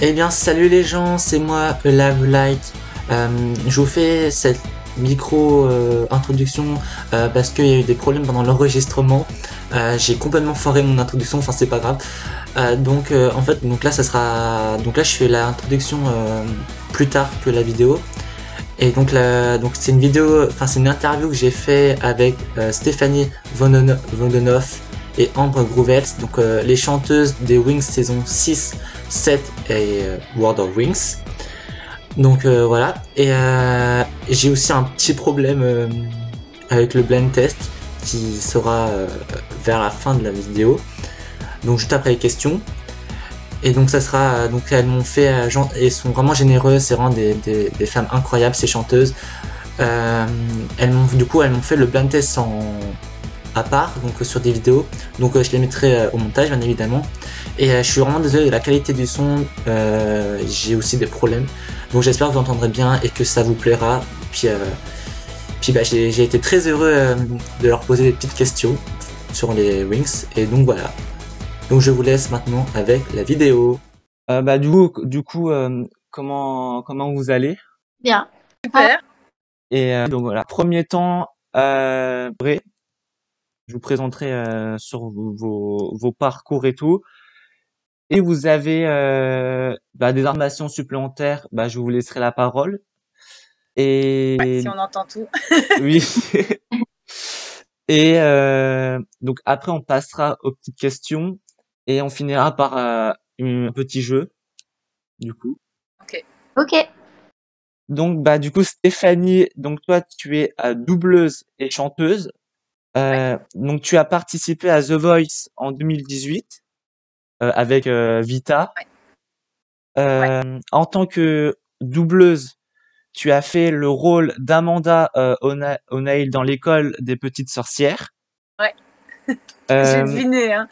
Eh bien, salut les gens, c'est moi, Love Light. Euh, je vous fais cette micro euh, introduction euh, parce qu'il y a eu des problèmes pendant l'enregistrement. J'ai complètement foiré mon introduction, enfin c'est pas grave. Donc en fait, donc là ça sera, donc là je fais l'introduction plus tard que la vidéo. Et donc là, donc c'est une vidéo, enfin c'est une interview que j'ai fait avec Stéphanie Vonden- Vondenoff et Ambre Groovels, donc les chanteuses des Wings saison 6, 7 et euh, World of Wings. Donc euh, voilà. Et euh, j'ai aussi un petit problème avec le blend test qui sera vers la fin de la vidéo. Donc juste après les questions. Et donc ça sera donc elles m'ont fait et sont vraiment généreuses, c'est vraiment des, femmes incroyables ces chanteuses. Euh, elles du coup elles m'ont fait le blind test en à part donc sur des vidéos. Donc je les mettrai au montage bien évidemment. Et euh, je suis vraiment désolé de la qualité du son. euh, j'ai aussi des problèmes. Donc j'espère que vous entendrez bien et que ça vous plaira. Puis, euh, puis bah, j'ai j'ai été très heureux euh, de leur poser des petites questions sur les Wings. Et donc voilà. Donc je vous laisse maintenant avec la vidéo. Euh, bah du coup, du coup, euh, comment comment vous allez? Bien. Super. Et euh, donc voilà, premier temps, euh, vrai, je vous présenterai euh, sur vos, vos, vos parcours et tout. Et vous avez euh, bah, des informations supplémentaires, bah, je vous laisserai la parole. Et Ouais, si on entend tout. oui. Et euh, donc après, on passera aux petites questions et on finira par euh, un petit jeu, du coup. Ok. Donc bah du coup Stéphanie, donc toi tu es euh, doubleuse et chanteuse. Euh, Donc tu as participé à The Voice en 2018 euh, avec euh, Vita. Ouais. Euh, En tant que doubleuse, tu as fait le rôle d'Amanda euh, Ona- O'Neill dans l'école des petites sorcières. Ouais. J'ai Euh, deviné, hein.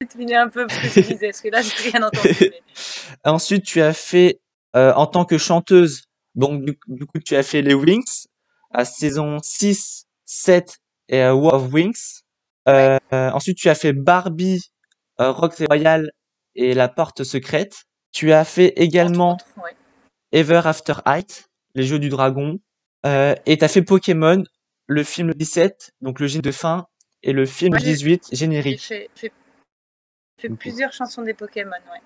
J'ai deviné un peu ce que tu disais, parce que là, j'ai rien entendu. mais- Ensuite, tu as fait euh, en tant que chanteuse, donc du, du coup, tu as fait les Wings à saison 6, 7 et euh, War of Wings. Euh, euh, ensuite, tu as fait Barbie, euh, Rock Royal et La Porte Secrète. Tu as fait également autres, ouais. Ever After Height, les Jeux du Dragon. Euh, et tu as fait Pokémon, le film 17, donc le générique de fin, et le film j'ai- 18, J'ai générique. fait, fait- plusieurs chansons des Pokémon, ouais.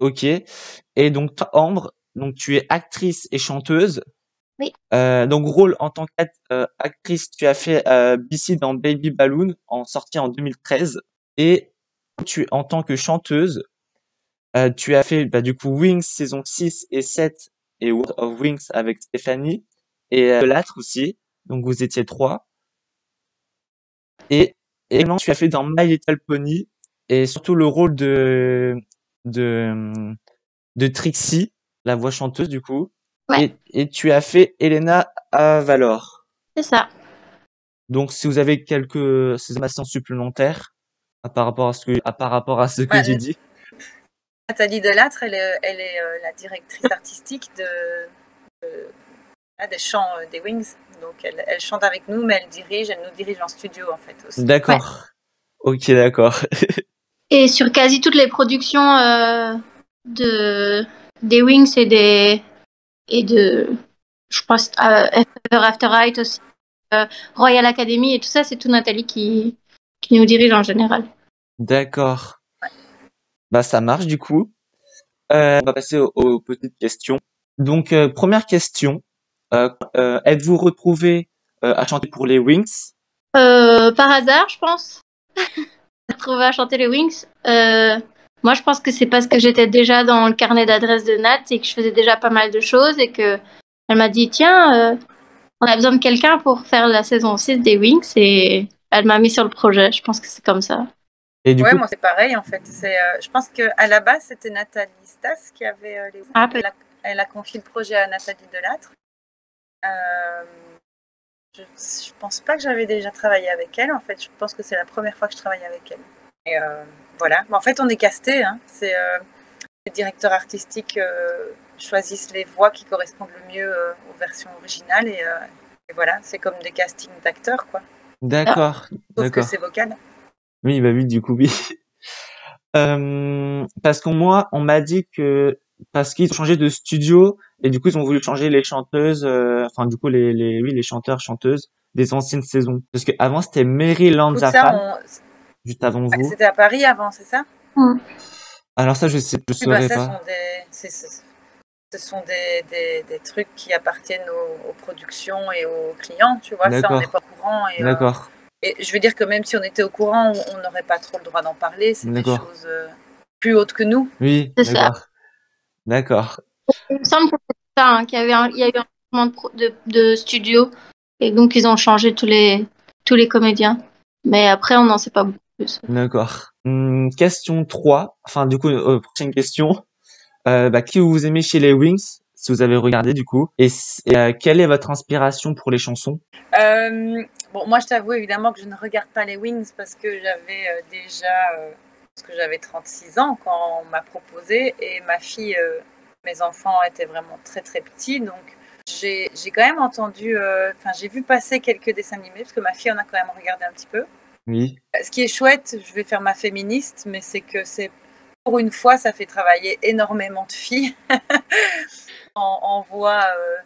Ok. Et donc, Ambre, donc tu es actrice et chanteuse. Oui. Euh, donc, rôle en tant qu'actrice, tu as fait euh, BC dans Baby Balloon, en sorti en 2013. Et tu, en tant que chanteuse, euh, tu as fait bah, du coup Wings saison 6 et 7 et World of Wings avec Stéphanie et euh, Lâtre aussi. Donc, vous étiez trois. Et également, tu as fait dans My Little Pony et surtout le rôle de de de Trixie, la voix chanteuse du coup. Ouais. Et, et tu as fait Elena Avalor. C'est ça. Donc si vous avez quelques informations supplémentaires à par rapport à ce que à par rapport à ce que Ouais, j'ai dit. Nathalie Delattre, elle est, elle est euh, la directrice artistique de, de- ah, des chants euh, des Wings. Donc, elle, elle chante avec nous, mais elle dirige, elle nous dirige en studio, en fait, aussi. D'accord. Ok, d'accord. Et sur quasi toutes les productions euh, de des Wings et des et de je pense euh, Ever After Height aussi, euh, Royal Academy et tout ça, c'est tout Nathalie qui qui nous dirige en général. D'accord. Bah ça marche du coup. Euh, on va passer aux, aux petites questions. Donc euh, première question. Euh, Êtes-vous retrouvé à chanter pour les Wings par hasard, je pense. Retrouver à chanter les Wings. Moi, je pense que c'est parce que j'étais déjà dans le carnet d'adresses de Nat et que je faisais déjà pas mal de choses et que elle m'a dit tiens, on a besoin de quelqu'un pour faire la saison 6 des Wings et elle m'a mis sur le projet. Je pense que c'est comme ça. Et du ouais, coup, moi, c'est pareil, en fait. C'est, euh, je pense qu'à la base, c'était Nathalie Stas qui avait euh, les. Ah, elle, a, elle a confié le projet à Nathalie Delattre. Euh, je, je pense pas que j'avais déjà travaillé avec elle, en fait. Je pense que c'est la première fois que je travaille avec elle. Et euh, voilà. Mais en fait, on est casté. Hein. C'est euh, les directeurs artistiques euh, choisissent les voix qui correspondent le mieux euh, aux versions originales et, euh, et voilà, c'est comme des castings d'acteurs quoi. D'accord, Sauf que c'est vocal. Oui, bah oui, du coup, oui. Euh, parce que moi, on m'a dit que parce qu'ils ont changé de studio et du coup ils ont voulu changer les chanteuses, euh, enfin du coup les, les oui les chanteurs chanteuses des anciennes saisons. Parce que avant c'était Zafran, on- juste avant Ah, vous. C'était à Paris avant, c'est ça? Alors ça je sais, je Oui, bah, saurais ça pas. sont des, ce sont des, des, des trucs qui appartiennent aux, aux productions et aux clients, tu vois. Ça, on n'est pas au courant. Et, euh, D'accord. et je veux dire que même si on était au courant, on n'aurait pas trop le droit d'en parler. C'est des choses euh, plus hautes que nous. Oui, C'est ça. d'accord. D'accord. Il me semble que c'est ça, hein, qu'il y, avait un- il y a eu un changement de, pro- de, de studio. Et donc, ils ont changé tous les, tous les comédiens. Mais après, on n'en sait pas beaucoup plus. D'accord. Hum, question 3. Enfin, du coup, euh, prochaine question. Euh, bah, qui vous aimez chez les Wings, si vous avez regardé, du coup. Et, euh, quelle est votre inspiration pour les chansons? Euh, bon, moi, je t'avoue évidemment que je ne regarde pas les Wings parce que j'avais déjà, parce que j'avais 36 ans quand on m'a proposé et ma fille, mes enfants étaient vraiment très très petits, donc j'ai quand même entendu, enfin j'ai vu passer quelques dessins animés parce que ma fille en a quand même regardé un petit peu. Oui. Ce qui est chouette, je vais faire ma féministe, mais c'est que c'est pour une fois, ça fait travailler énormément de filles. on, on voit euh,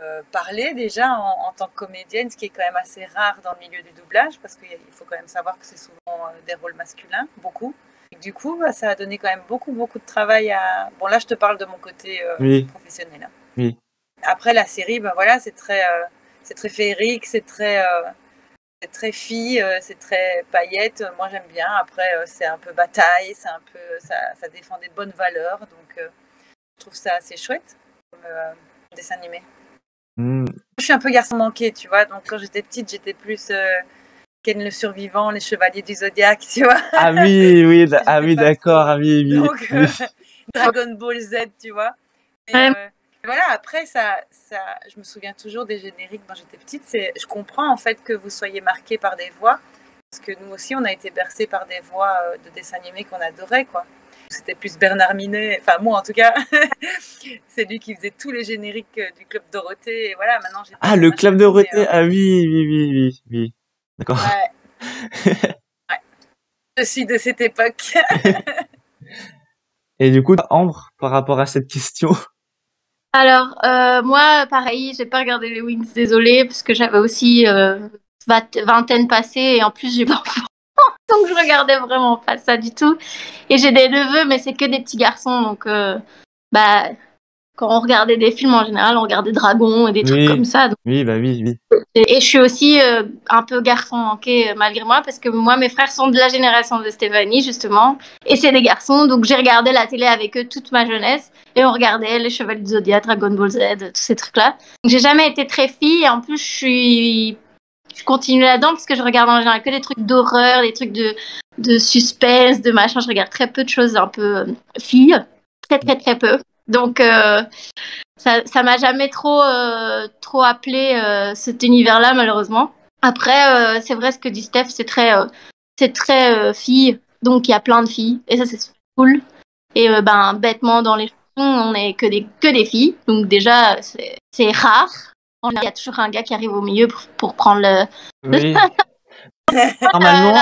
euh, parler déjà en, en tant que comédienne, ce qui est quand même assez rare dans le milieu du doublage, parce qu'il faut quand même savoir que c'est souvent euh, des rôles masculins, beaucoup. Et du coup, bah, ça a donné quand même beaucoup, beaucoup de travail à. Bon, là, je te parle de mon côté Oui. professionnel. hein. Oui. Après, la série, ben voilà, c'est très, c'est très féerique, c'est très, c'est très fille, euh, c'est très paillette. Moi, j'aime bien. Après, euh, c'est un peu bataille, c'est un peu, ça, ça défend des bonnes valeurs. Donc, euh, je trouve ça assez chouette comme euh, dessin animé. Hum, Je suis un peu garçon manqué, tu vois. Donc, quand j'étais petite, j'étais plus euh, Ken le survivant, les chevaliers du zodiaque, tu vois. Ah oui, oui, ah d'accord, ah oui, oui. Donc, euh, Dragon Ball Z, tu vois. Et, Ouais. Voilà, après, ça, ça, je me souviens toujours des génériques quand j'étais petite. C'est, je comprends en fait que vous soyez marqués par des voix, parce que nous aussi, on a été bercés par des voix euh, de dessins animés qu'on adorait, quoi. C'était plus Bernard Minet, enfin moi en tout cas, c'est lui qui faisait tous les génériques euh, du Club Dorothée. Et voilà, maintenant j'ai. Ah, le club Roté Roté, ah oui, oui, oui, oui, oui. D'accord. Ouais. Ouais. Je suis de cette époque. Et du coup, Ambre, par rapport à cette question, Alors, euh, moi, pareil, j'ai pas regardé les Wings, désolée, parce que j'avais aussi euh, vingt- vingtaine passée et en plus j'ai pas. Donc je regardais vraiment pas ça du tout. Et j'ai des neveux, mais c'est que des petits garçons. Donc, euh, bah, quand on regardait des films en général, on regardait Dragon et des trucs Oui. comme ça. Donc, oui, bah oui, oui. et, et je suis aussi euh, un peu garçon manqué euh, malgré moi, parce que moi, mes frères sont de la génération de Stéphanie, justement. Et c'est des garçons, donc j'ai regardé la télé avec eux toute ma jeunesse. Et on regardait les Chevaliers du Zodiac, Dragon Ball Z, tous ces trucs-là. Donc j'ai jamais été très fille, et en plus, je suis. Je continue là-dedans parce que je regarde en général que des trucs d'horreur, des trucs de, de suspense, de machin. Je regarde très peu de choses un peu euh, filles. Très, très, très peu. Donc, euh, ça ça m'a jamais trop, euh, trop appelé euh, cet univers-là, malheureusement. Après, euh, c'est vrai ce que dit Steph, c'est très, euh, c'est très euh, fille. Donc, il y a plein de filles. Et ça, c'est cool. Et euh, ben, bêtement, dans les chansons, on est que des, que des filles. Donc, déjà, c'est c'est rare. Il y a toujours un gars qui arrive au milieu pour, pour prendre le. Oui. Normalement,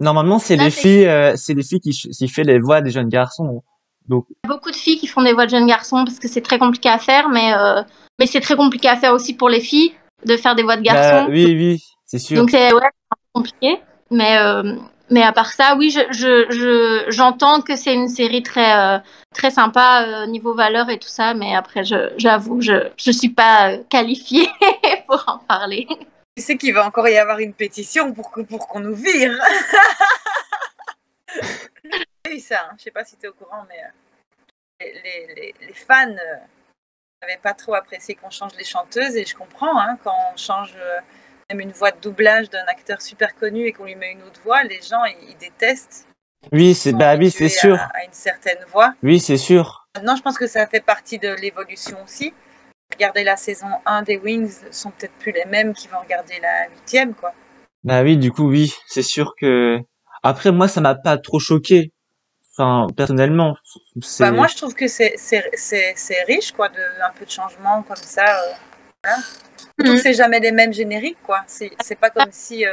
normalement, c'est les filles, euh, c'est les filles qui, qui fait les voix des jeunes garçons. Donc, Il y a beaucoup de filles qui font des voix de jeunes garçons parce que c'est très compliqué à faire, mais, euh, mais c'est très compliqué à faire aussi pour les filles de faire des voix de bah, garçons. oui, oui, c'est sûr. Donc c'est ouais, c'est un peu compliqué. Mais, euh, mais à part ça, oui, je, je, je, j'entends que c'est une série très, euh, très sympa euh, niveau valeur et tout ça, mais après, je, j'avoue, je je suis pas qualifiée pour en parler. Tu sais qu'il va encore y avoir une pétition pour que- pour qu'on nous vire. Ça, hein. je sais pas si tu es au courant, mais euh, les, les- les- les fans n'avaient pas trop apprécié qu'on change les chanteuses et je comprends, hein, quand on change euh, même une voix de doublage d'un acteur super connu et qu'on lui met une autre voix, les gens ils, ils détestent. Oui, c'est, bah oui, c'est sûr. À, à une certaine voix. Oui, c'est sûr. Maintenant, je pense que ça fait partie de l'évolution aussi. Regardez la saison 1 des Wings, sont peut-être plus les mêmes qui vont regarder la huitième, quoi. Bah oui, du coup, oui, c'est sûr que. Après, moi, ça m'a pas trop choqué. Enfin, personnellement, c'est. Bah, moi, je trouve que c'est c'est- c'est- c'est riche, quoi, de un peu de changement comme ça. euh, que c'est jamais les mêmes génériques, quoi. C'est c'est pas comme si euh,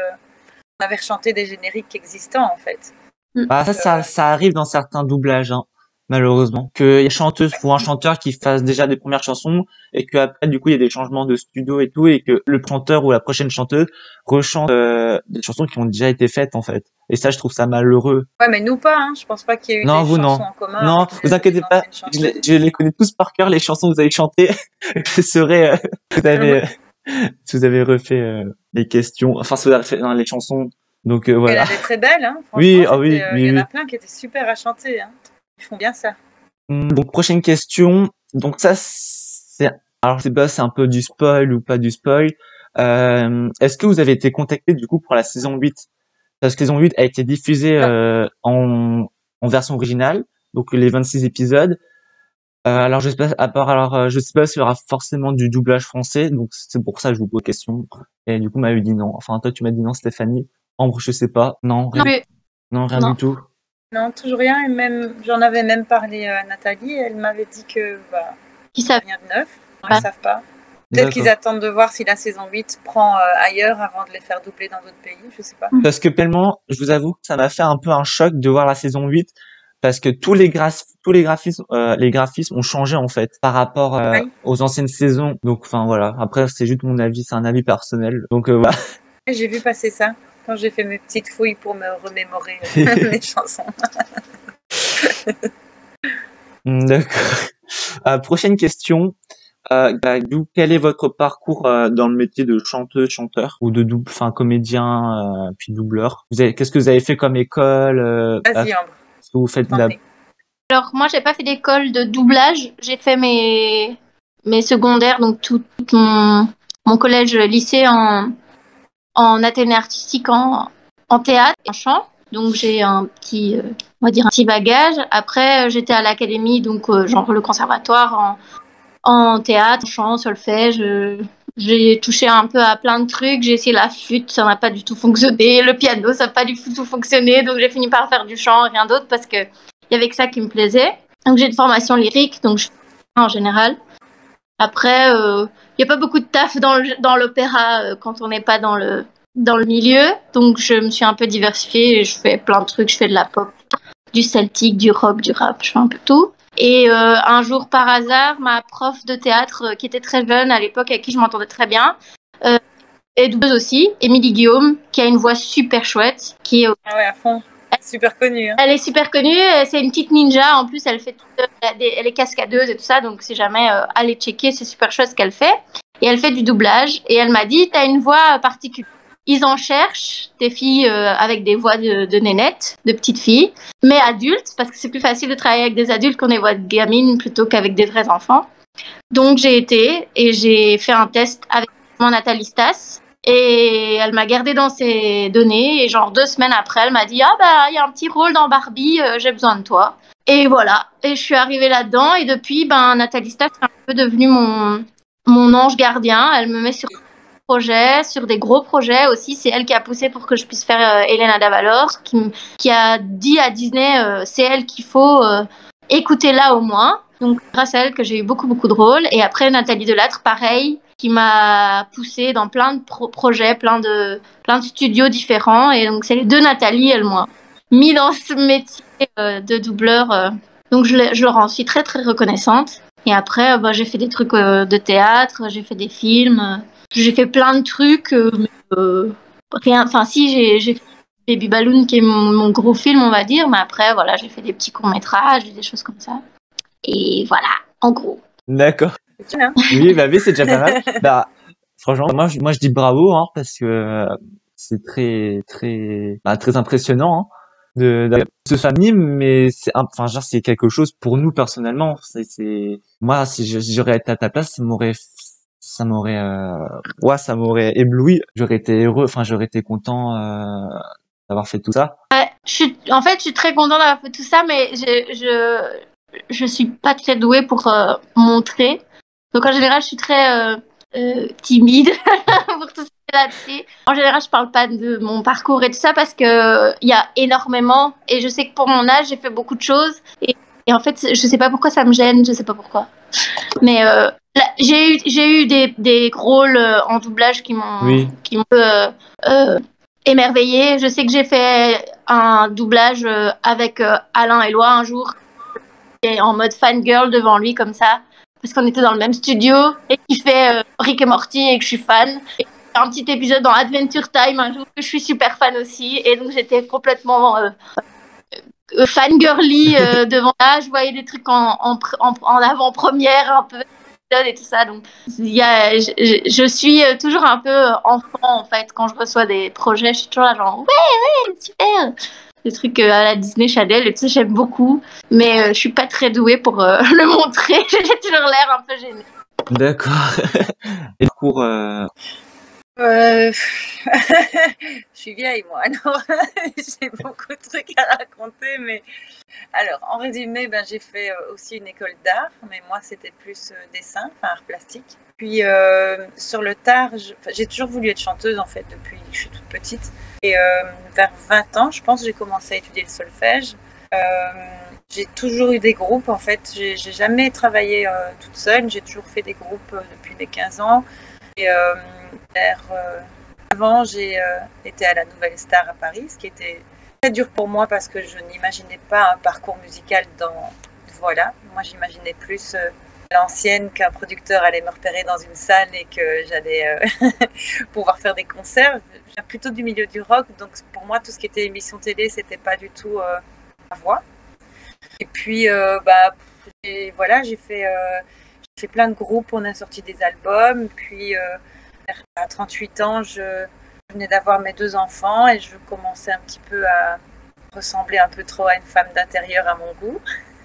on avait rechanté des génériques existants, en fait. Bah, ça, ça, ça arrive dans certains doublages. Hein. Malheureusement. Que y a chanteuse pour un chanteur qui fasse déjà des premières chansons et que après du coup il y a des changements de studio et tout et que le chanteur ou la prochaine chanteuse rechante euh, des chansons qui ont déjà été faites en fait. Et ça je trouve ça malheureux. Ouais, mais nous pas, hein. je pense pas qu'il y ait eu Non, des vous, chansons non. en commun. non, les- vous inquiétez les pas, je les, chanteuses. je les connais tous par cœur les chansons que vous avez chantées. je serai euh, vous avez si vous avez refait euh, les questions, enfin si vous avez refait non, les chansons. Donc euh, Elle voilà. est très belle, hein. Franchement, Oui, ah oui, euh, oui, Il y en a oui. plein qui étaient super à chanter, hein. Ils font bien ça. Hum, Donc prochaine question. Donc ça c'est alors je sais pas c'est un peu du spoil ou pas du spoil. Euh, est-ce que vous avez été contacté du coup pour la saison 8 Parce que la saison 8 a été diffusée Non. euh, en en version originale, donc les 26 épisodes. Euh, alors je sais pas à part alors je sais pas s'il y aura forcément du doublage français, donc c'est pour ça que je vous pose la question. Et du coup m'avait dit non. Enfin toi tu m'as dit non Stéphanie. Ambre je sais pas. Non rien. Non rien Non. du tout. Non, toujours rien. Et même, j'en avais même parlé à Nathalie. Elle m'avait dit que, bah, Qui savent rien de neuf. Ils ne savent pas. Peut-être qu'ils attendent de voir si la saison 8 prend euh, ailleurs avant de les faire doubler dans d'autres pays. Je sais pas. Parce que tellement, je vous avoue, que ça m'a fait un peu un choc de voir la saison 8 parce que tous les tous les graphismes euh, les graphismes ont changé en fait par rapport euh, Oui. aux anciennes saisons. Donc enfin voilà, après c'est juste mon avis, c'est un avis personnel. Donc euh, voilà. Et J'ai vu passer ça quand j'ai fait mes petites fouilles pour me remémorer les chansons. Hmm, D'accord. Euh, prochaine question. Euh, quel est votre parcours euh, dans le métier de chanteuse, chanteur ou de double, enfin comédien euh, puis doubleur? Vous avez, qu'est-ce que vous avez fait comme école euh, Vas-y, Ambre. Vous faites la. Alors moi j'ai pas fait d'école de doublage, j'ai fait mes mes secondaires donc tout, tout mon mon collège lycée en en athénée artistique en théâtre en chant. Donc j'ai un petit euh, on va dire un petit bagage. Après euh, j'étais à l'académie donc euh, genre le conservatoire en théâtre, en chant, solfège. euh, J'ai touché un peu à plein de trucs. J'ai essayé la flûte, ça n'a pas du tout fonctionné. Le piano, ça n'a pas du tout fonctionné. Donc j'ai fini par faire du chant, rien d'autre, parce que il y avait que ça qui me plaisait. Donc j'ai une formation lyrique, donc je en général. Après, euh, il n'y a pas beaucoup de taf dans l'opéra euh, quand on n'est pas dans le dans le milieu. Donc je me suis un peu diversifiée. Et je fais plein de trucs. Je fais de la pop, du celtique, du rock, du rap. Je fais un peu tout. Et euh, un jour, par hasard, ma prof de théâtre, euh, qui était très jeune à l'époque, avec qui je m'entendais très bien, euh, et aussi, Émilie Guillaume, qui a une voix super chouette, qui est Ah ouais, à fond. Super connu. Hein. elle est super connue, euh, c'est une petite ninja. En plus, elle fait euh, elle est cascadeuse et tout ça, donc si jamais euh, allez checker, c'est super chouette ce qu'elle fait. Et elle fait du doublage. Et elle m'a dit, t'as une voix euh, particulière. Ils en cherchent des filles avec des voix de, nénettes, de petites filles, mais adultes, parce que c'est plus facile de travailler avec des adultes qu'on des voix de gamines plutôt qu'avec des vrais enfants. Donc j'ai été et j'ai fait un test avec mon Nathalie Stas. Et elle m'a gardé dans ses données. Et genre deux semaines après, elle m'a dit Ah bah, il y a un petit rôle dans Barbie, euh, j'ai besoin de toi. Et voilà. Et je suis arrivée là-dedans. Et depuis, ben, Nathalie Staff est un peu devenue mon, mon ange gardien. Elle me met sur des projets, sur des gros projets aussi. C'est elle qui a poussé pour que je puisse faire euh, Elena Davalos, qui, qui a dit à Disney euh, c'est elle qu'il faut écouter là au moins. Donc, grâce à elle que j'ai eu beaucoup, beaucoup de rôles. Et après, Nathalie Delattre, pareil, qui m'a poussé dans plein de pro- projets, plein de, plein de studios différents. Et donc, c'est les deux Nathalie, elle moi, mis dans ce métier euh, de doubleur. euh. donc, je, je leur en suis très, très reconnaissante. Et après, euh, bah, j'ai fait des trucs de théâtre, j'ai fait des films, j'ai fait plein de trucs. rien, enfin, si, j'ai fait Baby Balloon, qui est mon, mon gros film, on va dire. Mais après, voilà, j'ai fait des petits courts-métrages, des choses comme ça. Et voilà, en gros. D'accord. Bien. Oui, bah oui, c'est déjà pas mal. Bah, franchement, moi, je, moi, je dis bravo, hein, parce que euh, c'est très, très, bah, très impressionnant hein, de, de ce famille, mais c'est, un- enfin, genre, c'est quelque chose pour nous personnellement. C'est, c'est, moi, si j'aurais été à ta place, ça m'aurait, ça m'aurait, euh, ouais, ça m'aurait ébloui. J'aurais été heureux, enfin, j'aurais été content euh, d'avoir fait tout ça. Ouais, je suis, en fait, je suis très contente d'avoir fait tout ça, mais je, je, je suis pas très douée pour euh, montrer. Donc en général, je suis très euh, euh, timide pour tout ça là-dessus. En général, je parle pas de mon parcours et tout ça parce que il y a énormément et je sais que pour mon âge, j'ai fait beaucoup de choses et, et en fait, je sais pas pourquoi ça me gêne, je sais pas pourquoi. Mais euh, j'ai eu, j'ai eu des, des rôles en doublage qui m'ont, Oui. qui m'ont euh, euh, émerveillée. Je sais que j'ai fait un doublage avec Alain Eloi un jour. et en mode fangirl devant lui comme ça, parce qu'on était dans le même studio et qu'il fait euh, Rick et Morty et que je suis fan. Et un petit épisode dans Adventure Time un jour que je suis super fan aussi, et donc j'étais complètement euh, euh, fangirly euh, devant là. Je voyais des trucs en, en, pr- en, en avant-première un peu et tout ça. Donc y a, je, je- je suis toujours un peu enfant en fait quand je reçois des projets. Je suis toujours là genre ouais ouais super. Des trucs euh, à la Disney Channel et tout ça j'aime beaucoup, mais euh, je suis pas très douée pour euh, le montrer. J'ai toujours l'air un peu gênée. D'accord. Et euh, Euh, je suis vieille, moi, j'ai beaucoup de trucs à raconter, mais alors, en résumé, ben, j'ai fait euh, aussi une école d'art, mais moi, c'était plus euh, dessin, enfin art plastique. Puis, sur le tard, j'ai toujours voulu être chanteuse, en fait, depuis que je suis toute petite. Et vers 20 ans, je pense, j'ai commencé à étudier le solfège. J'ai toujours eu des groupes, en fait. J'ai jamais travaillé toute seule, j'ai toujours fait des groupes depuis mes 15 ans. Et euh, euh, avant, j'ai euh, été à la Nouvelle Star à Paris, ce qui était très dur pour moi parce que je n'imaginais pas un parcours musical dans. Voilà, moi j'imaginais plus l'ancienne qu'un producteur allait me repérer dans une salle et que j'allais pouvoir faire des concerts. Je viens plutôt du milieu du rock, donc pour moi tout ce qui était émission télé, c'était pas du tout ma voix. Et puis, bah, voilà, j'ai fait. Fait plein de groupes, on a sorti des albums, puis euh, à 38 ans, je venais d'avoir mes deux enfants et je commençais un petit peu à ressembler un peu trop à une femme d'intérieur à mon goût.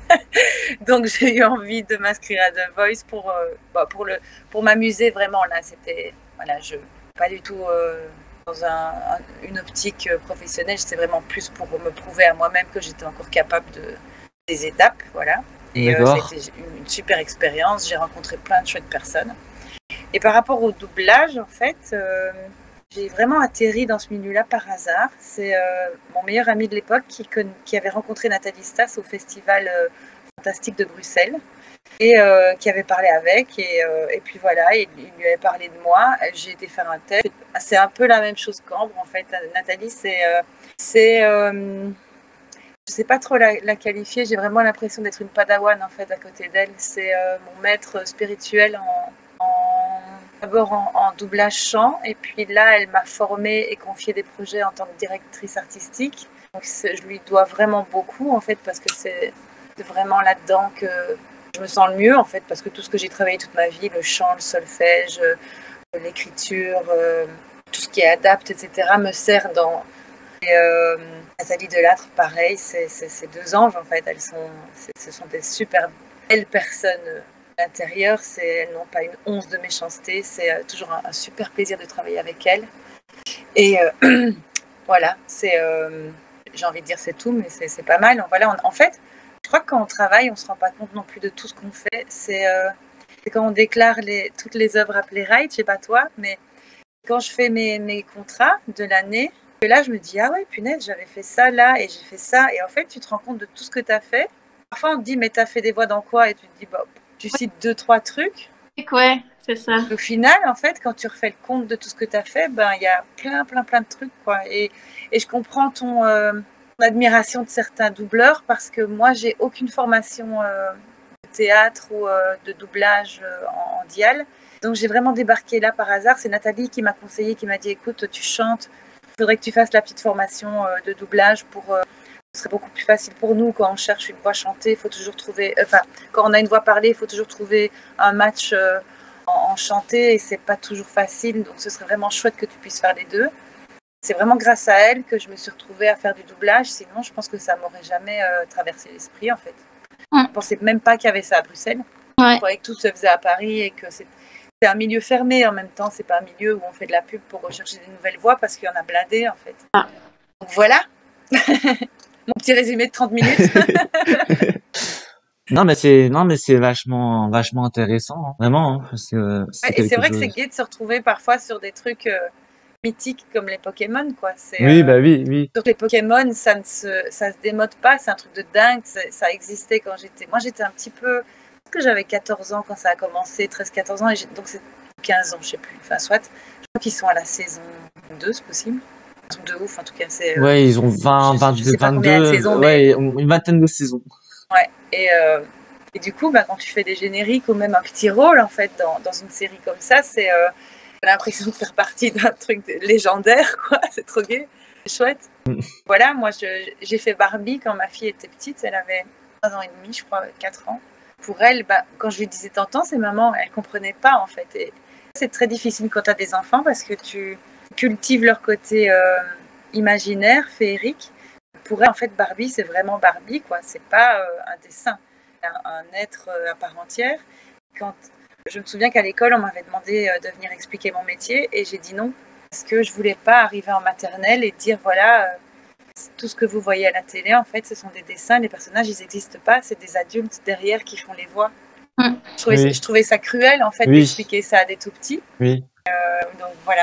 Donc j'ai eu envie de m'inscrire à The Voice pour, euh, bah, pour, pour m'amuser vraiment. Là, c'était voilà, je pas du tout euh, dans un, un- une optique professionnelle. C'était vraiment plus pour me prouver à moi-même que j'étais encore capable de des étapes, voilà. Et euh, c'était une, super expérience. J'ai rencontré plein de chouettes personnes. Et par rapport au doublage, en fait, euh, j'ai vraiment atterri dans ce milieu-là par hasard. C'est euh, mon meilleur ami de l'époque qui, qui avait rencontré Nathalie Stas au Festival euh, Fantastique de Bruxelles et qui avait parlé avec. Et, et puis voilà, il, il lui avait parlé de moi. J'ai été faire un test. C'est un peu la même chose qu'Ambre, en fait. Nathalie, c'est. Je sais pas trop la, qualifier. J'ai vraiment l'impression d'être une padawan en fait à côté d'elle. C'est euh, mon maître spirituel en, en- d'abord en, en doublage chant et puis là elle m'a formée et confié des projets en tant que directrice artistique. Donc je lui dois vraiment beaucoup en fait parce que c'est vraiment là-dedans que je me sens le mieux en fait parce que tout ce que j'ai travaillé toute ma vie, le chant, le solfège, euh, l'écriture, euh, tout ce qui est adapte, etc., me sert dans Nathalie Delattre, pareil, c'est deux anges en fait. Elles sont, ce sont des super belles personnes euh, à l'intérieur. C'est- Elles n'ont pas une once de méchanceté. C'est euh, toujours un, super plaisir de travailler avec elles. Et euh, voilà, euh, j'ai envie de dire c'est tout, mais c'est pas mal. Voilà, en fait, je crois que quand on travaille, on se rend pas compte non plus de tout ce qu'on fait. C'est euh, quand on déclare les, toutes les œuvres à Playwright, je sais pas toi, mais quand je fais mes, mes contrats de l'année, que là, je me dis, ah ouais, punaise, j'avais fait ça là et j'ai fait ça. Et en fait, tu te rends compte de tout ce que tu as fait. Parfois, on te dit, mais tu as fait des voix dans quoi? Et tu te dis, bah, tu cites deux, trois trucs. Ouais, c'est ça. Au final, en fait, quand tu refais le compte de tout ce que tu as fait, ben, il y a plein, plein, plein de trucs. Quoi. Et, et je comprends ton, euh, ton admiration de certains doubleurs parce que moi, j'ai aucune formation euh, de théâtre ou euh, de doublage en, en dial. Donc, j'ai vraiment débarqué là par hasard. C'est Nathalie qui m'a conseillé, qui m'a dit, écoute, tu chantes, faudrait que tu fasses la petite formation euh, de doublage pour... euh, ce serait beaucoup plus facile pour nous quand on cherche une voix chantée. Il faut toujours trouver, euh, enfin, quand on a une voix parlée, il faut toujours trouver un match en, en chanté et c'est pas toujours facile. Donc, ce serait vraiment chouette que tu puisses faire les deux. C'est vraiment grâce à elle que je me suis retrouvée à faire du doublage. Sinon, je pense que ça m'aurait jamais euh, traversé l'esprit en fait. Mm. Je pensais même pas qu'il y avait ça à Bruxelles. Ouais. Je croyais que tout se faisait à Paris et que c'est c'est un milieu fermé en même temps. C'est pas un milieu où on fait de la pub pour rechercher des nouvelles voix parce qu'il y en a blindé en fait. Ah. Donc voilà. Mon petit résumé de 30 minutes. Non, mais c'est, non, mais c'est vachement, vachement intéressant, hein. vraiment, hein, que c'est Ouais, vrai que c'est gai de se retrouver parfois sur des trucs euh, mythiques comme les Pokémon, quoi. Oui, euh, bah oui, oui. Les Pokémon, ça ne se, ça se démode pas, c'est un truc de dingue. Ça, ça existait quand j'étais. Moi, j'étais un petit peu. Que j'avais 14 ans quand ça a commencé, 13-14 ans, et donc c'est 15 ans, je sais plus. Enfin, soit. Je crois qu'ils sont à la saison 2, c'est possible. Un truc de ouf, en tout cas. C'est, euh, Ouais, ils ont 20, je- je 22, sais pas combien de 22, saisons, ouais, une vingtaine de saisons. Et, euh, Et du coup, bah, quand tu fais des génériques ou même un petit rôle en fait dans, dans une série comme ça, c'est euh, l'impression de faire partie d'un truc légendaire, quoi. C'est trop c'est chouette. voilà, moi j'ai fait Barbie quand ma fille était petite, elle avait 3 ans et demi, je crois, 4 ans. Pour elle, bah, quand je lui disais t'entends, c'est maman, elle comprenait pas en fait. C'est très difficile quand tu as des enfants parce que tu cultives leur côté euh, imaginaire, féerique. Pour elle, en fait, Barbie, c'est vraiment Barbie, quoi. C'est pas euh, un dessin, un, un être euh, à part entière. Quand je me souviens qu'à l'école, on m'avait demandé de venir expliquer mon métier et j'ai dit non parce que je voulais pas arriver en maternelle et dire voilà. Euh, tout ce que vous voyez à la télé, en fait, ce sont des dessins. Les personnages, ils n'existent pas. C'est des adultes derrière qui font les voix. Mm. Je, trouvais, Oui. je trouvais ça cruel, en fait, Oui. d'expliquer ça à des tout petits. Oui. Donc voilà,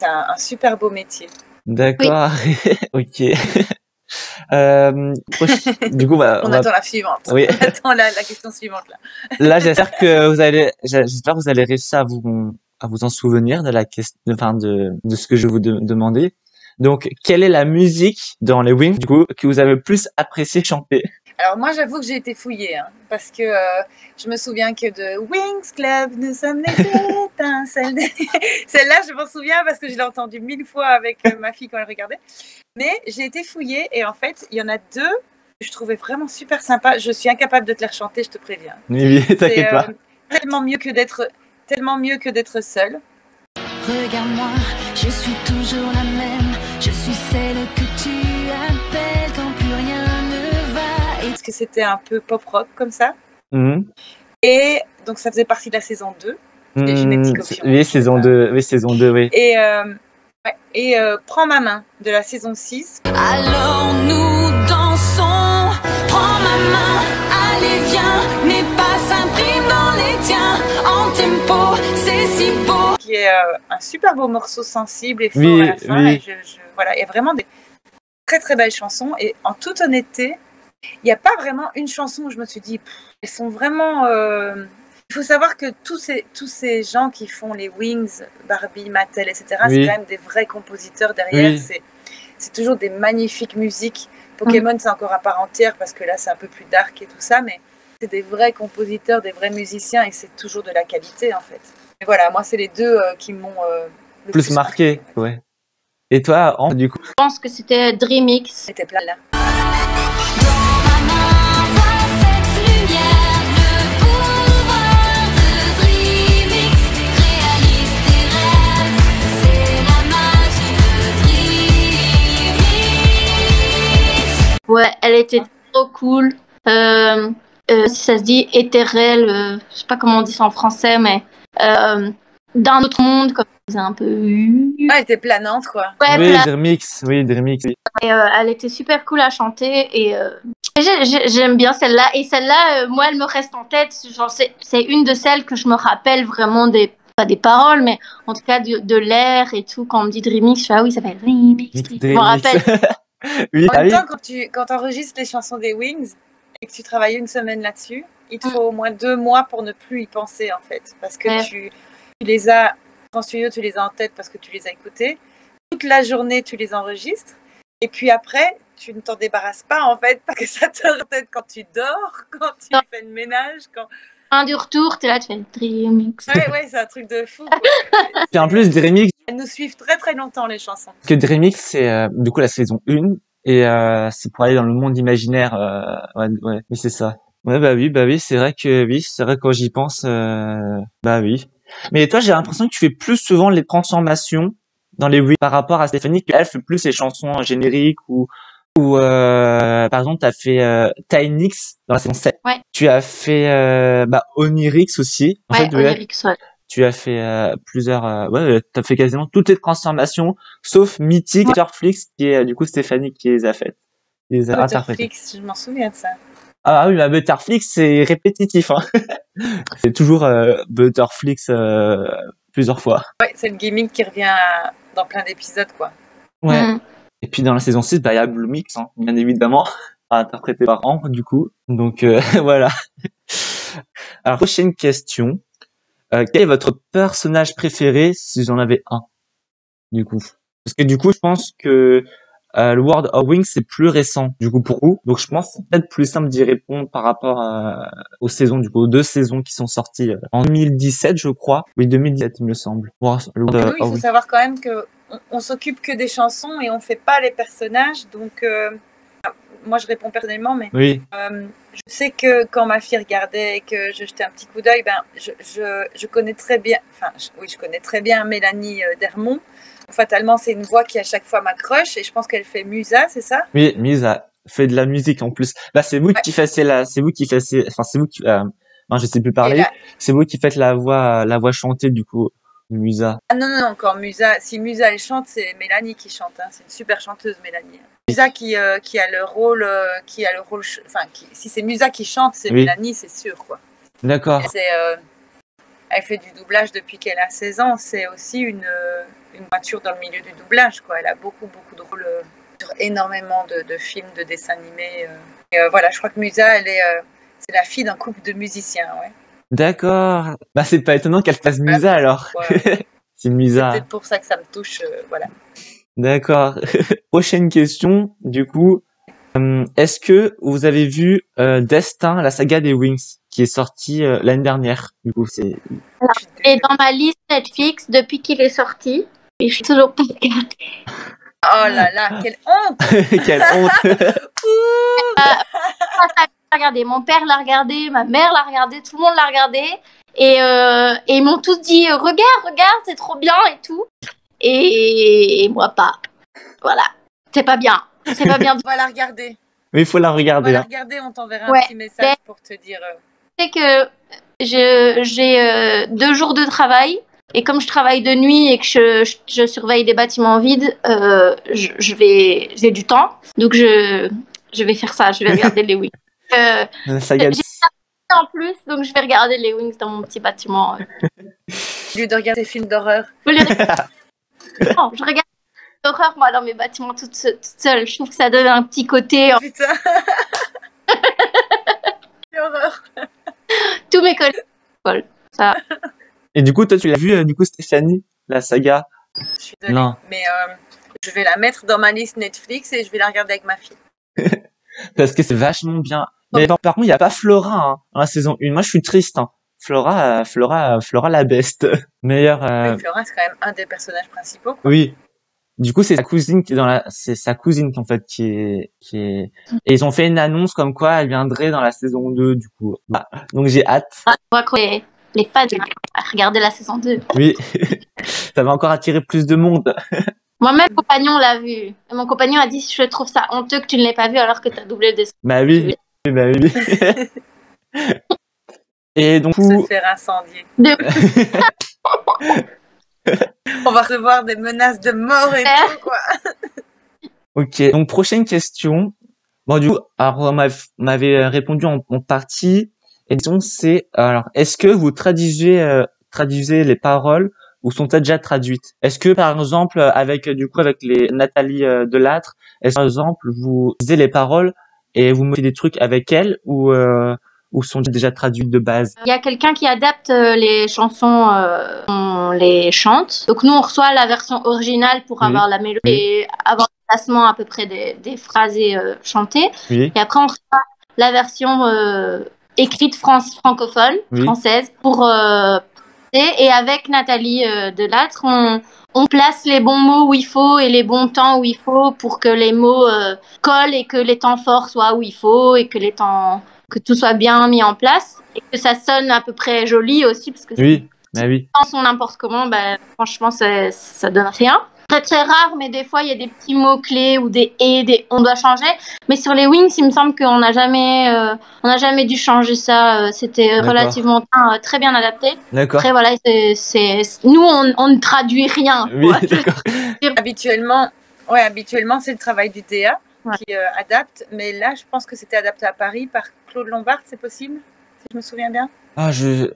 c'est un, un super beau métier. D'accord. ok. Euh, Du coup, bah, On, on va- attend la suivante. Oui. On attend la, la question suivante là. là, j'espère que vous allez, j'espère que vous allez réussir à vous, à vous en souvenir de la question, enfin, de, de ce que je vous de- demander. Donc, quelle est la musique dans les Wings, du coup, que vous avez le plus apprécié chanter? Alors moi, j'avoue que j'ai été fouillée, hein, parce que euh, je me souviens que de Wings Club, nous sommes les étincelles. Celle-là, je m'en souviens parce que je l'ai entendue mille fois avec euh, ma fille quand elle regardait. Mais j'ai été fouillée et en fait, il y en a deux que je trouvais vraiment super sympas. Je suis incapable de te les rechanter, je te préviens. Oui, t'inquiète pas. euh, tellement mieux que d'être tellement mieux que d'être seule. Regarde-moi, je suis toujours la même. Je suis celle que tu appelles quand plus rien ne va. Et Parce que c'était un peu pop rock comme ça. Mhm. Et donc ça faisait partie de la saison 2. Et j'ai mes petits Mhm, copions. Oui, saison 2, oui, saison 2, oui. Et, euh, ouais, et euh, Prends ma main de la saison 6. alors nous dansons. Prends ma main, allez viens. Mes pas s'impriment dans les tiens. En tempo, c'est si beau. Qui est euh, un super beau morceau sensible et fort Oui, à la fin. oui. Et je, je- voilà, il y a vraiment des très très belles chansons. Et en toute honnêteté, il n'y a pas vraiment une chanson où je me suis dit, pff, elles sont vraiment. euh, Il faut savoir que tous ces, tous ces gens qui font les Wings, Barbie, Mattel, etc., c'est quand même des vrais compositeurs derrière. Oui. C'est, c'est toujours des magnifiques musiques. Pokémon, c'est encore à part entière parce que là, c'est un peu plus dark et tout ça, mais c'est des vrais compositeurs, des vrais musiciens et c'est toujours de la qualité en fait. Et voilà, moi, c'est les deux euh, qui m'ont euh, le Plus marqué, ouais. Et toi, du coup? Je pense que c'était DreamX. C'était plein là. Dreamix. Dreamix. Ouais, elle était trop cool. Euh, euh, si ça se dit éthérel, euh, je sais pas comment on dit ça en français, mais d'un autre monde, comme c'est un peu. Ouais, Ah, elle était planante quoi. Oui, plat. Dreamix, oui, Dreamix, oui. Et, euh, elle était super cool à chanter et euh, j'ai- j'ai- j'aime bien celle-là. Et celle-là, euh, moi, elle me reste en tête. Genre, c'est c'est une de celles que je me rappelle vraiment des pas des paroles, mais en tout cas de, de l'air et tout. Quand on me dit Dreamix, je fais ah oui, ça fait Dreamix. Je me rappelle. oui, En ah même oui. temps, quand tu quand enregistres les chansons des Wings et que tu travailles une semaine là-dessus, il te Mm. faut au moins deux mois pour ne plus y penser en fait. Parce que Ouais. tu, tu les as en studio, tu les as en tête parce que tu les as écoutés. Toute la journée, tu les enregistres. Et puis après, tu ne t'en débarrasses pas en fait parce que ça te tête quand tu dors, quand tu Non. fais le ménage, quand. Fin du retour, t'es là, tu fais Dreamix. Ouais, ouais, c'est un truc de fou. quoi. Puis en plus, Dreamix, Elles nous suivent très très longtemps les chansons. parce que Dreamix, c'est euh, du coup la saison 1 et euh, c'est pour aller dans le monde imaginaire. Euh, ouais, ouais, oui, c'est ça. Ouais, bah oui, bah oui, c'est vrai que oui, c'est vrai que quand j'y pense, euh, bah oui. Mais toi, j'ai l'impression que tu fais plus souvent les transformations dans les oui par rapport à Stéphanie, qu'elle fait plus les chansons génériques ou ou euh, par exemple, tu as fait euh, Tynix dans la saison 7. Ouais. Tu as fait euh, bah, Onirix aussi. En Ouais, fait, ouais, Onirix, ouais. tu as fait euh, plusieurs euh, ouais tu as fait quasiment toutes les transformations sauf Mythic Butterflix qui est euh, du coup Stéphanie qui les a faites les a interprétées je m'en souviens de ça. Ah oui bah Butterflix c'est répétitif hein. c'est toujours euh, Butterflix euh, plusieurs fois Ouais, c'est le gimmick qui revient à- dans plein d'épisodes quoi. ouais Mm. et puis dans la saison 6 bah il y a Bloomix hein, bien évidemment interprété par Ambre du coup donc euh, voilà alors prochaine question Euh, quel est votre personnage préféré si vous en avez un du coup? Parce que du coup je pense que euh, le World of Wings c'est plus récent du coup pour vous. Donc je pense que c'est peut-être plus simple d'y répondre par rapport à- aux saisons du coup aux deux saisons qui sont sorties euh, en 2017 je crois. Oui 2017 il me semble. World of il faut Wings. savoir quand même que on, on s'occupe que des chansons et on fait pas les personnages. Donc, euh, moi, je réponds personnellement, mais Oui euh, je sais que quand ma fille regardait et que je jetais un petit coup d'œil, ben, je, je, je connais très bien, enfin, je- oui, je connais très bien Mélanie Dermont. Fatalement, c'est une voix qui à chaque fois m'accroche et je pense qu'elle fait Musa, c'est ça? Oui Mise a fait de la musique en plus. Bah c'est vous qui faites la c'est vous qui enfin c'est vous qui euh, non je sais plus parler. là- C'est vous qui faites la voix la voix chantée du coup Musa. Ah non, non, non, encore Musa. Si Musa elle chante, c'est Mélanie qui chante. hein. C'est une super chanteuse, Mélanie. Musa qui, euh, qui a le rôle, euh, qui a le rôle, enfin, qui- si c'est Musa qui chante, c'est Oui. Mélanie, c'est sûr, quoi. D'accord. Elle fait du doublage depuis qu'elle a 16 ans. C'est aussi une, une voiture dans le milieu du doublage, quoi. Elle a beaucoup, beaucoup de rôles euh, sur énormément de, de films, de dessins animés. euh. Et euh, voilà, je crois que Musa, elle est, euh, c'est la fille d'un couple de musiciens, ouais. D'accord. Bah c'est pas étonnant qu'elle fasse Musa alors. C'est C'est Musa. peut-être pour ça que ça me touche, euh, voilà. D'accord. Prochaine question, du coup. Euh, Est-ce que vous avez vu euh, Destin, la saga des Wings, qui est sortie euh, l'année dernière? Du coup, c'est Je suis Et dans ma liste Netflix depuis qu'il est sorti. Et je suis toujours pas regardé. Oh là là, quelle honte quelle honte. regardé. Mon père l'a regardé, ma mère l'a regardé, tout le monde l'a regardé. Et, euh, et ils m'ont tous dit euh, Regarde, regarde, c'est trop bien et tout. Et, et moi, pas. Voilà. C'est pas bien. C'est pas bien. On va la regarder. Mais il faut la On va regarder. la hein. regarder, on t'enverra Ouais. un petit message pour te dire. euh, C'est que j'ai euh, deux jours de travail. Et comme je travaille de nuit et que je, je- je surveille des bâtiments vides, euh, je, je vais, j'ai du temps. Donc je, je vais faire ça. Je vais regarder les Wings. Euh, j'ai en plus, donc je vais regarder les Wings dans mon petit bâtiment. au lieu de regarder des films d'horreur. Non, je regarde l'horreur, moi, dans mes bâtiments toute, toute seule. Je trouve que ça donne un petit côté. Putain Quelle horreur Tous mes collègues. Ça. Et du coup, toi, tu l'as vu, euh, du coup, Stéphanie, la saga? Je suis désolée. Non. Mais euh, je vais la mettre dans ma liste Netflix et je vais la regarder avec ma fille. Parce que c'est vachement bien. Mais par par contre, il n'y a pas Flora hein, dans la saison 1. Moi, je suis triste. Hein. Flora, euh, Flora, euh, Flora la best. Meilleure. euh, Mais Flora, c'est quand même un des personnages principaux. quoi. Oui. Du coup, c'est sa cousine qui est dans la, c'est sa cousine en fait qui est, qui est, et ils ont fait une annonce comme quoi elle viendrait dans la saison 2, du coup. Bah, donc j'ai hâte. On va croire les, fans à regarder la saison 2. Oui. ça va encore attirer plus de monde. Moi-même, mon compagnon l'a vu. Et mon compagnon a dit Je trouve ça honteux que tu ne l'aies pas vu alors que tu as doublé le dessin. Bah oui. Oui, Bah oui. et donc, Se faire incendier. De- On va recevoir des menaces de mort et tout, quoi. ok. Donc, prochaine question. Bon, du coup, alors, on m'av- m'avait répondu en, en partie. Et donc, c'est, alors, est-ce que vous traduisez, euh, traduisez les paroles ou sont-elles déjà traduites? Est-ce que, par exemple, avec, du coup, avec les Nathalie euh, Delattre, est-ce que, par exemple, vous lisez les paroles et vous mettez des trucs avec elles ou, euh, ou sont déjà traduites de base? Il y a quelqu'un qui adapte euh, les chansons, euh, on les chante. Donc nous, on reçoit la version originale pour avoir la mélodie et avoir le placement à peu près des, des phrases euh, chantées. Oui. Et après, on reçoit la version euh, écrite France, francophone, Oui. française, pour euh, et, avec Nathalie euh, Delattre, on, on place les bons mots où il faut et les bons temps où il faut pour que les mots euh, collent et que les temps forts soient où il faut et que les temps que tout soit bien mis en place et que ça sonne à peu près joli aussi parce que Oui. Bah oui. si on n'importe comment, ben, franchement, ça, ça donne rien. Très très rare, mais des fois il y a des petits mots clés ou des et, des on doit changer. Mais sur les wings, il me semble qu'on n'a jamais, euh, on n'a jamais dû changer ça. euh, C'était D'accord. relativement bien, euh, très bien adapté. D'accord. Après voilà, c'est, c'est, nous on, on ne traduit rien. Oui. Habituellement, ouais, habituellement, c'est le travail du DA Ouais. qui euh, adapte. Mais là, je pense que c'était adapté à Paris par Claude Lombard, c'est possible Si je me souviens bien Ah, je, euh,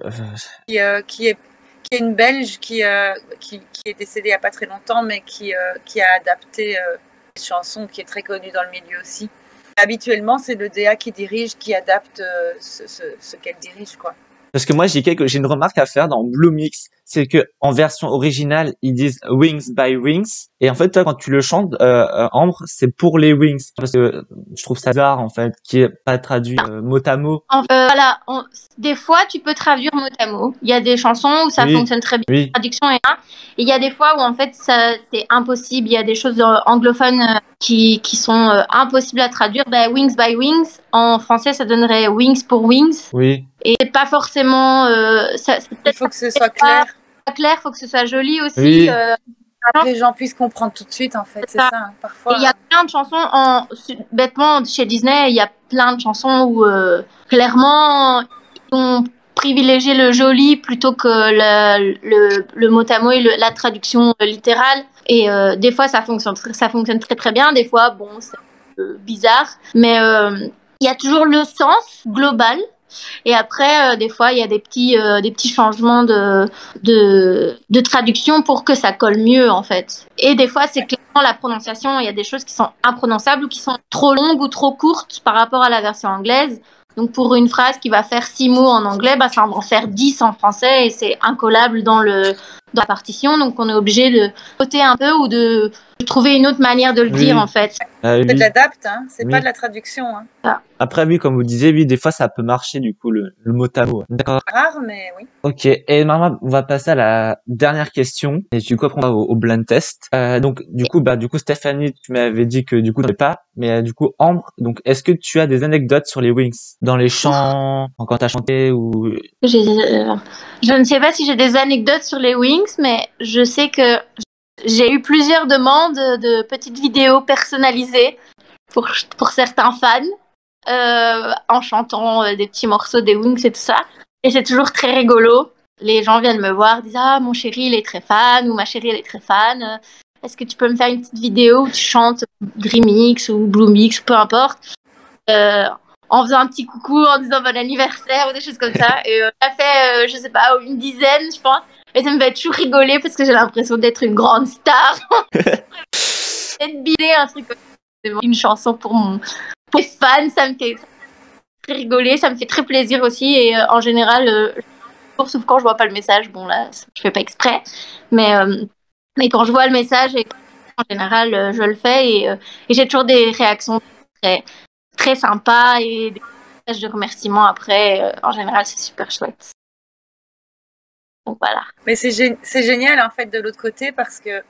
qui, euh, qui, est, qui est une Belge qui, euh, qui, est décédée il n'y a pas très longtemps, mais qui, euh, qui a adapté euh, une chanson qui est très connue dans le milieu aussi. Habituellement, c'est le DA qui dirige, qui adapte ce, ce, ce qu'elle dirige. Quoi. Parce que moi, j'ai quelque, j'ai une remarque à faire dans Blue Mix, c'est que en version originale, ils disent Wings by Wings, et en fait, toi, quand tu le chantes, euh, euh, Ambre, c'est pour les Wings, parce que je trouve ça bizarre en fait, qui est pas traduit euh, mot à mot. En- euh, voilà, on- des fois tu peux traduire mot à mot. Il y a des chansons où ça Oui. fonctionne très bien, Oui, la traduction est là. Et il y a des fois où en fait ça c'est impossible. Il y a des choses euh, anglophones euh, qui, qui sont euh, impossibles à traduire. Ben, wings by Wings, en français ça donnerait Wings pour Wings. oui, Et pas forcément. Euh, ça- Il faut que ce soit clair, pas clair, faut que ce soit joli aussi. Oui. euh, que les gens puissent comprendre tout de suite, en fait. C'est ça. ça, hein. Parfois. Il y a plein de chansons, en, bêtement, chez Disney, il y a plein de chansons où euh, clairement ils ont privilégié le joli plutôt que le, le, le mot à mot et le- la traduction littérale. Et euh, des fois, ça fonctionne, ça fonctionne très très bien. Des fois, bon, c'est un peu bizarre. Mais euh, il y a toujours le sens global. Et après, euh, des fois, il y a des petits, euh, des petits changements de, de, de traduction pour que ça colle mieux, en fait. Et des fois, c'est clairement la prononciation. Il y a des choses qui sont imprononçables ou qui sont trop longues ou trop courtes par rapport à la version anglaise. Donc, pour une phrase qui va faire six mots en anglais, bah, ça va en faire 10 en français et c'est incollable dans, le, dans la partition. Donc, on est obligé de sauter un peu ou de, trouver une autre manière de le Oui. dire, en fait. euh, C'est de l'adapt, hein. c'est Oui. pas de la traduction. Hein. Après, oui, comme vous disiez, oui, des fois, ça peut marcher, du coup, le, le mot à mot. D'accord. Rare, mais oui. Ok. Et maintenant, on va passer à la dernière question. Et du coup, après, on va au, au blind test. Euh, donc, du coup, bah, du coup, Stéphanie, tu m'avais dit que, du coup, tu pas. Mais, euh, du coup, Ambre, donc, est-ce que tu as des anecdotes sur les Wings? Dans les chants, quand t'as chanté ou, euh, je ne sais pas si j'ai des anecdotes sur les Wings, mais je sais que j'ai eu plusieurs demandes de petites vidéos personnalisées pour, pour certains fans euh, en chantant euh, des petits morceaux des Wings et tout ça. Et c'est toujours très rigolo. Les gens viennent me voir, disent Ah, mon chéri, il est très fan, ou ma chérie, elle est très fan. Est-ce que tu peux me faire une petite vidéo où tu chantes Dreamix ou Blue Mix, peu importe euh, en faisant un petit coucou, en disant bon anniversaire ou des choses comme ça. Et euh, ça fait, je sais pas, une dizaine, je pense. Et ça me fait toujours rigoler parce que j'ai l'impression d'être une grande star. D'être bilé, un truc comme une chanson pour mon pour les fans, ça me fait très rigoler, ça me fait très plaisir aussi. Et euh, en général, euh, sauf quand je vois pas le message, bon là, je fais pas exprès. Mais, euh, mais quand je vois le message, et, en général, euh, je le fais. Et, et j'ai toujours des réactions très, très sympas et des messages de remerciements après. En général, c'est super chouette. Donc voilà. Mais c'est gé- c'est génial, en fait, de l'autre côté, parce que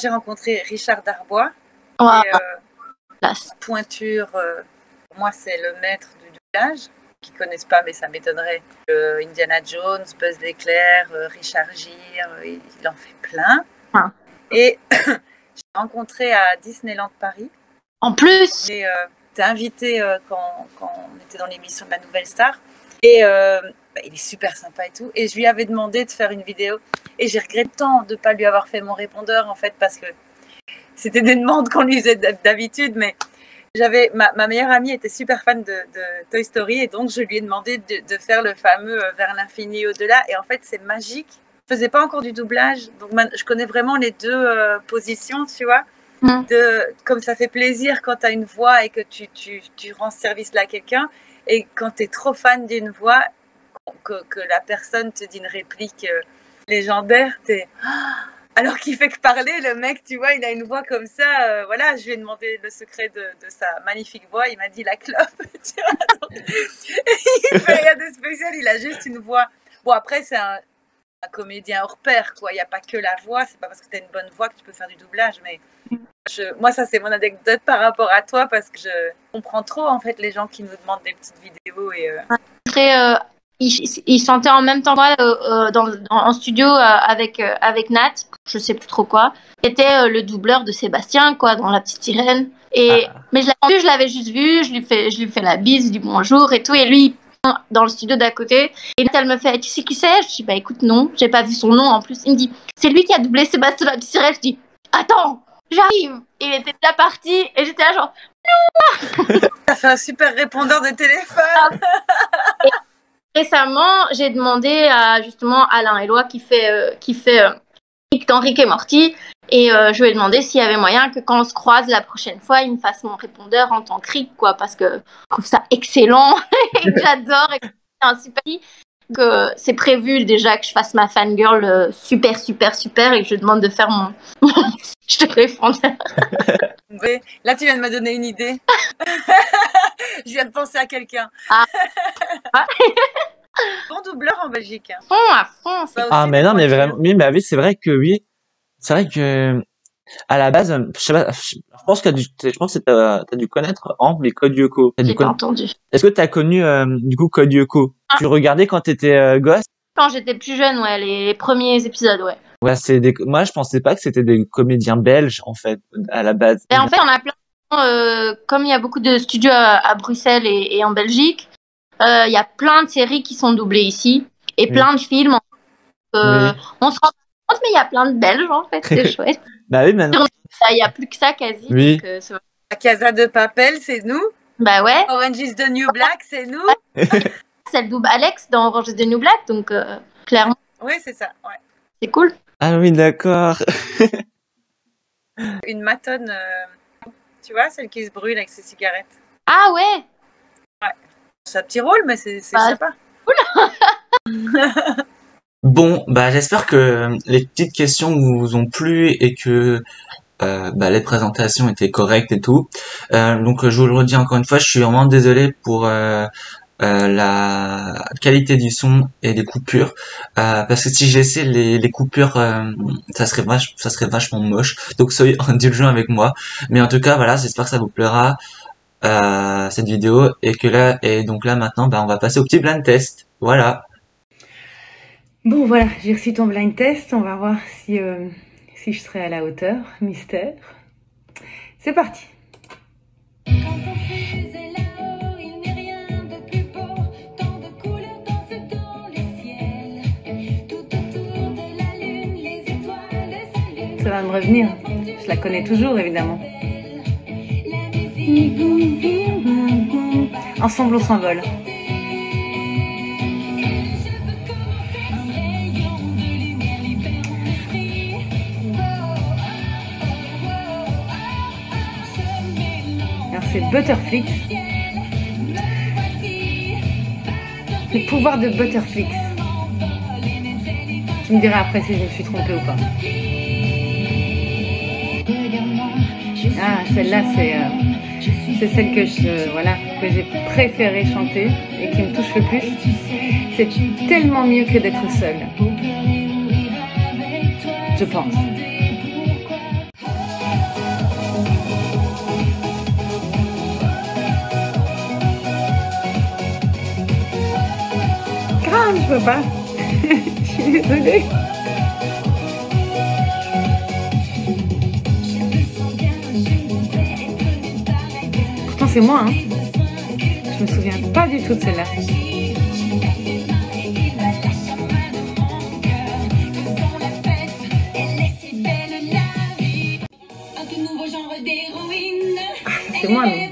j'ai rencontré Richard Darbois. Et, euh, pointure, euh, moi, c'est le maître du doublage. Qui connaissent pas, mais ça m'étonnerait. Euh, Indiana Jones, Buzz l'éclair, euh, Richard Gere, il il en fait plein. Ah. Et j'ai rencontré à Disneyland Paris. En plus, J'ai euh, été invité quand, quand on était dans l'émission de la Nouvelle Star. Et bah, il est super sympa et tout. Et je lui avais demandé de faire une vidéo. Et j'ai regretté tant de ne pas lui avoir fait mon répondeur, en fait, parce que c'était des demandes qu'on lui faisait d'hab- d'habitude. Mais j'avais ma, ma meilleure amie était super fan de, de Toy Story. Et donc, je lui ai demandé de, de faire le fameux euh, Vers l'infini au-delà. Et en fait, c'est magique. Je faisais pas encore du doublage. Donc, je connais vraiment les deux euh, positions, tu vois Mm. de, comme ça fait plaisir quand tu as une voix et que tu, tu, tu rends ce service-là à quelqu'un, et quand tu es trop fan d'une voix, que, la personne te dit une réplique euh, légendaire, t'es alors qu'il fait que parler, le mec, tu vois, il a une voix comme ça. euh, voilà, je lui ai demandé le secret de, sa magnifique voix. Il m'a dit la clope. tu vois, il fait rien de spécial. Il a juste une voix. Bon, après, c'est un, comédien hors pair, quoi. Il n'y a pas que la voix. C'est pas parce que tu as une bonne voix que tu peux faire du doublage. Mais moi, ça, c'est mon anecdote par rapport à toi parce que je comprends trop, en fait, les gens qui nous demandent des petites vidéos. Et, très, euh, il, il chantait en même temps que moi euh, euh, dans, dans- en studio euh, avec, euh, avec Nat, je sais plus trop quoi, qui était euh, le doubleur de Sébastien, quoi, dans La Petite Sirène. Et, Ah. Mais je l'avais vu, je l'avais juste vu, je lui, fais, je lui fais la bise, je lui dis bonjour et tout, et lui, dans le studio d'à côté. Et Nat, elle me fait, tu sais qui c'est? Je dis, bah écoute, non, j'ai pas vu son nom en plus. Il me dit, c'est lui qui a doublé Sébastien dans La Petite Sirène. Je dis, attends, j'arrive. Et il était déjà parti, et j'étais là genre, Ça fait un super répondeur de téléphone. Récemment, j'ai demandé à justement Alain Eloi qui fait euh, qui fait euh, Rick et Morty et euh, je lui ai demandé s'il y avait moyen que quand on se croise la prochaine fois, il me fasse mon répondeur en tant que Rick quoi parce que je trouve ça excellent et que j'adore et c'est un super que c'est prévu déjà que je fasse ma fangirl euh, super, super, super et que je demande de faire mon. je te réponds. Oui, Là, tu viens de me donner une idée. je viens de penser à quelqu'un. Ah. Ah. bon doubleur en Belgique. hein. Fond à fond. aussi, Ah, mais non, mais vraiment, oui, mais oui, c'est vrai que oui. C'est vrai que, à la base, euh, je sais pas, je je pense que dû, je pense que t'as, t'as dû connaître Ambre et Code Lyoko. Dû J'ai pas entendu. Est-ce que t'as connu, euh, du coup, Code Lyoko? Ah. Tu regardais quand t'étais euh, gosse? Quand j'étais plus jeune, ouais, les premiers épisodes, ouais. Ouais, c'est des, moi, je pensais pas que c'était des comédiens belges, en fait, à la base. Et en fait, on a plein. euh, comme il y a beaucoup de studios à, à Bruxelles et, et en Belgique, il y a plein de séries qui sont doublées ici et Oui. plein de films. Oui. On se rend mais il y a plein de Belges en fait, c'est chouette. Bah oui, maintenant. Il y a plus que ça quasi. Oui. donc, euh, La Casa de Papel, c'est nous. bah ouais, Orange is the New Black, c'est nous. c'est le double Alex dans Orange is the New Black, donc euh, clairement Oui, c'est ça. ouais. c'est cool. Ah oui, d'accord. Une matonne, euh, tu vois, celle qui se brûle avec ses cigarettes. Ah ouais, C'est un petit rôle, mais c'est Bah, sympa. Bon, bah j'espère que les petites questions vous ont plu et que euh, bah, les présentations étaient correctes et tout. Euh, donc je vous le redis encore une fois, je suis vraiment désolé pour euh, euh, la qualité du son et des coupures, euh, parce que si je laissais les, les coupures, euh, ça serait vach- ça serait vachement moche. Donc soyez indulgents avec moi. Mais en tout cas, voilà, j'espère que ça vous plaira euh, cette vidéo et que là et donc là maintenant, bah, on va passer au petit blind test. Voilà. Bon voilà, j'ai reçu ton blind test, on va voir si, euh, si je serai à la hauteur. Mystère. C'est parti. Ça va me revenir. Je la connais toujours évidemment. Ensemble on s'envole. C'est Butterflix. Le pouvoir de Butterflix. Tu me diras après si je me suis trompée ou pas. Ah, celle-là, c'est euh, celle que que j'ai préféré chanter et qui me touche le plus. C'est tellement mieux que d'être seule. Je pense. Grave, je peux pas. je suis désolée. Pourtant, c'est moi, hein. Je me souviens pas du tout de celle-là. D'héroïne. c'est moi, mais-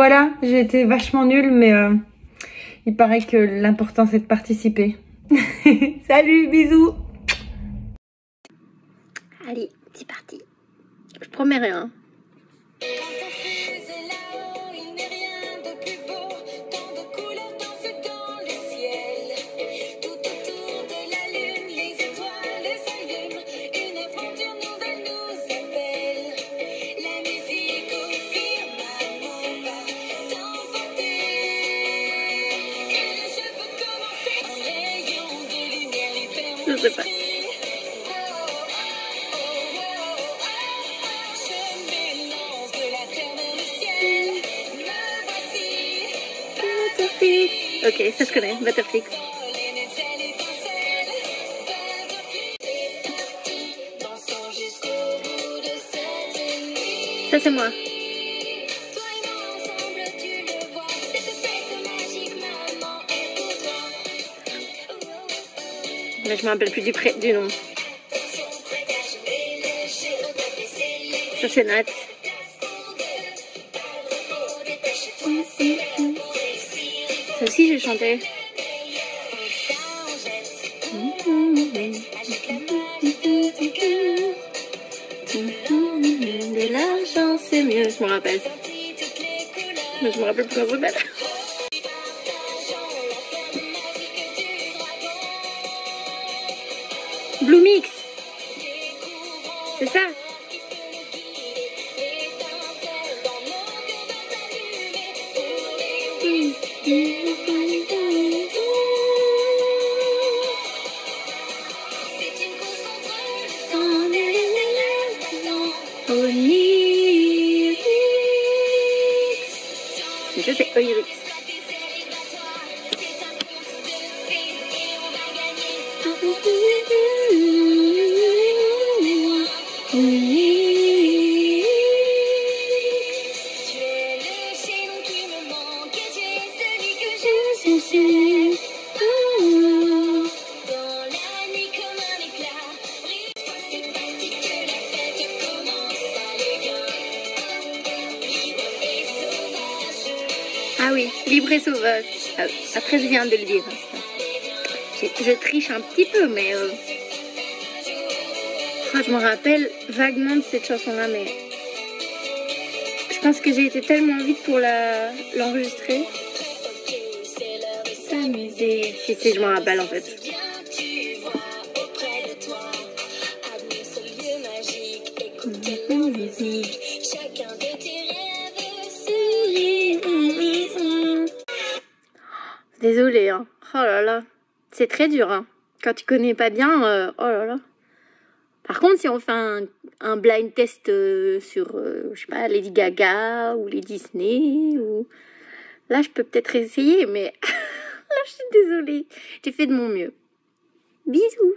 Voilà, j'ai été vachement nulle, mais euh, il paraît que l'important c'est de participer. Salut, bisous Allez, c'est parti. Je promets rien. Ok, ça je connais, Butterflix. Ça c'est moi. Mais je me rappelle plus du, pré... du nom. Ça c'est Nat. Aussi, j'ai chanté. De l'argent, c'est mieux. Je me rappelle. Mais je me rappelle plus ça s'appelle. Blue Mix. Ah oui, libre et sauvage. Ah, Après, je viens de le dire. Je, triche un petit peu, mais. euh, je me rappelle vaguement de cette chanson-là, mais. Je pense que j'ai été tellement vite pour la- l'enregistrer. S'amuser. Si, je me rappelle en fait. C'est très dur, hein. Quand tu connais pas bien, euh, oh là là. Par contre, si on fait un, blind test euh, sur, euh, je sais pas, Lady Gaga ou les Disney, ou... là, je peux peut-être essayer, mais là, je suis désolée. J'ai fait de mon mieux. Bisous.